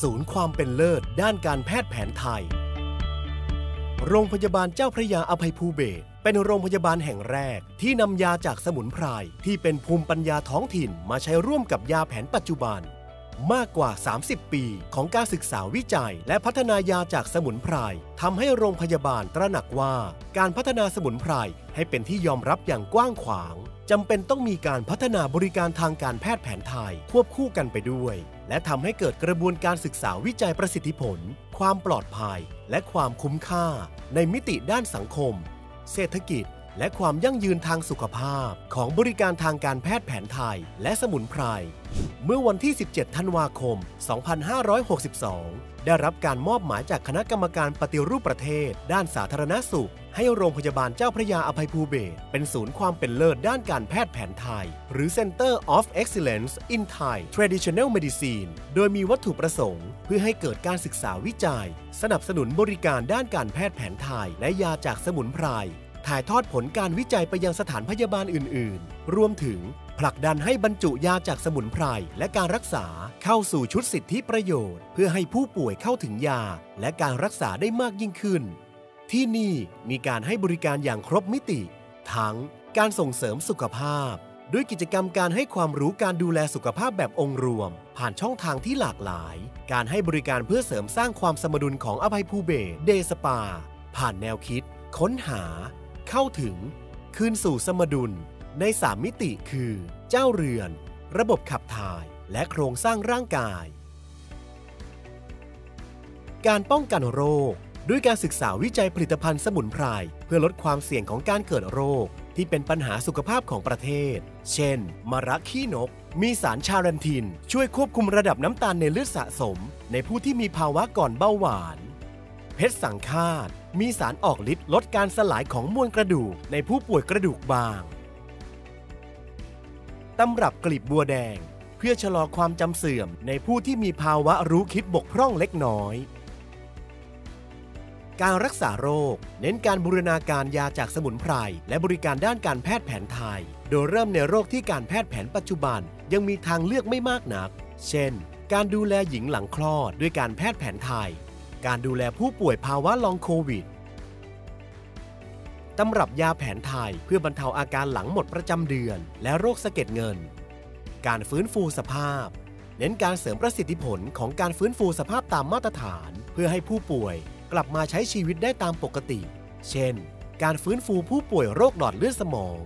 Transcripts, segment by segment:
ศูนย์ความเป็นเลิศด้านการแพทย์แผนไทย โรงพยาบาลเจ้าพระยาอภัยภูเบศเป็นโรงพยาบาลแห่งแรกที่นำยาจากสมุนไพรที่เป็นภูมิปัญญาท้องถิ่นมาใช้ร่วมกับยาแผนปัจจุบัน มากกว่า 30 ปีของการศึกษาวิจัย และพัฒนายาจากสมุนไพรทำให้โรงพยาบาลตระหนักว่า การพัฒนาสมุนไพรให้เป็นที่ยอมรับอย่างกว้างขวางจำเป็นต้องมีการพัฒนาบริการทางการแพทย์แผนไทย ควบคู่กันไปด้วย และทำให้เกิดกระบวนการศึกษาวิจัยประสิทธิผล ความปลอดภัย และความคุ้มค่า ในมิติด้านสังคม เศรษฐกิจ และความยั่งยืนทางสุขภาพ ของบริการทางการแพทย์แผนไทย และสมุนไพร เมื่อวันที่ 17 ธันวาคม 2562 ได้รับการมอบหมายจากคณะกรรมการปฏิรูปประเทศ ด้านสาธารณสุข ให้โรงพยาบาลเจ้าพระยาอภัยภูเบศเป็นศูนย์ความเป็นเลิศด้านการแพทย์แผนไทย หรือ Center of Excellence in Thai Traditional Medicine โดยมีวัตถุประสงค์ เพื่อให้เกิดการศึกษาวิจัย สนับสนุนบริการด้านการแพทย์แผนไทยและยาจากสมุนไพร ถ่ายทอดผลการวิจัยไปยังสถานพยาบาลอื่น ๆ รวมถึงผลักดันให้บรรจุยาจากสมุนไพรและการรักษาเข้าสู่ชุดสิทธิประโยชน์ เพื่อให้ผู้ป่วยเข้าถึงยา และการรักษาได้มากยิ่งขึ้น ที่นี่มีการให้บริการอย่างครบมิติ ทั้งการส่งเสริมสุขภาพ ด้วยกิจกรรมการให้ความรู้การดูแลสุขภาพแบบองค์รวม ผ่านช่องทางที่หลากหลาย การให้บริการเพื่อเสริมสร้างความสมดุลของอภัยภูเบศเดสปา ผ่านแนวคิด ค้นหา เข้าถึง คืนสู่สมดุล ใน3มิติคือ เจ้าเรือน ระบบขับถ่าย และโครงสร้างร่างกาย การป้องกันโรค ด้วยการศึกษาวิจัยผลิตภัณฑ์สมุนไพร เพื่อลดความเสี่ยงของการเกิดโรคที่เป็นปัญหาสุขภาพของประเทศ เช่น มะระขี้นก มีสารชารันทิน ช่วยควบคุมระดับน้ำตาลในเลือดสะสม ในผู้ที่มีภาวะก่อนเบาหวาน เพชรสังฆาต มีสารออกฤทธิ์ลดการสลายของมวลกระดูกในผู้ป่วยกระดูกบาง ตำรับกลีบบัวแดง เพื่อชะลอความจำเสื่อมในผู้ที่มีภาวะรู้คิดบกพร่องเล็กน้อย การรักษาโรค เน้นการบูรณาการยาจากสมุนไพร และบริการด้านการแพทย์แผนไทย โดยเริ่มในโรคที่การแพทย์แผนปัจจุบันยังมีทางเลือกไม่มากนัก เช่นการดูแลหญิงหลังคลอดด้วยการแพทย์แผนไทย การดูแลผู้ป่วยภาวะลองโควิด ตำรับยาแผนไทยเพื่อบรรเทาอาการหลังหมดประจำเดือน และโรคสะเก็ดเงิน การฟื้นฟูสภาพ เน้นการเสริมประสิทธิผลของการฟื้นฟูสภาพตามมาตรฐาน เพื่อให้ผู้ป่วยกลับมาใช้ชีวิตได้ตามปกติ เช่น การฟื้นฟูผู้ป่วยโรคหลอดเลือดสมอง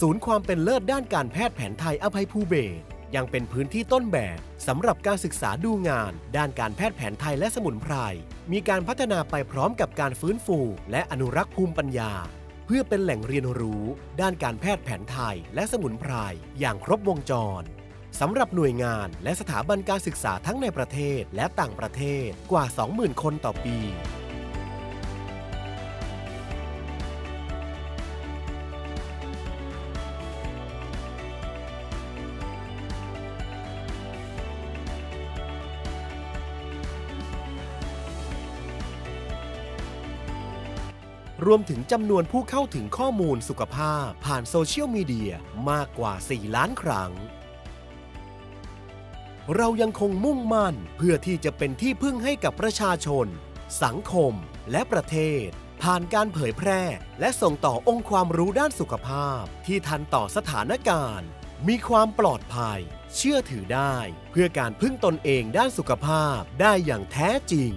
ศูนย์ความเป็นเลิศด้านการแพทย์แผนไทยอภัยภูเบศร ยังเป็นพื้นที่ต้นแบบสำหรับการศึกษาดูงาน ด้านการแพทย์แผนไทยและสมุนไพร มีการพัฒนาไปพร้อมกับการฟื้นฟู และอนุรักษ์ภูมิปัญญา เพื่อเป็นแหล่งเรียนรู้ ด้านการแพทย์แผนไทยและสมุนไพรอย่างครบวงจรสำหรับหน่วยงานและสถาบันการศึกษาทั้งในประเทศและต่างประเทศกว่า 20,000 คนต่อปี รวมถึงจำนวนผู้เข้าถึงข้อมูลสุขภาพ ผ่านโซเชียลมีเดียมากกว่า 4 ล้านครั้ง เรายังคงมุ่งมั่นเพื่อที่จะเป็นที่พึ่งให้กับประชาชน สังคม และประเทศ ผ่านการเผยแพร่ และส่งต่อองค์ความรู้ด้านสุขภาพ ที่ทันต่อสถานการณ์ มีความปลอดภัย เชื่อถือได้ เพื่อการพึ่งตนเองด้านสุขภาพได้อย่างแท้จริง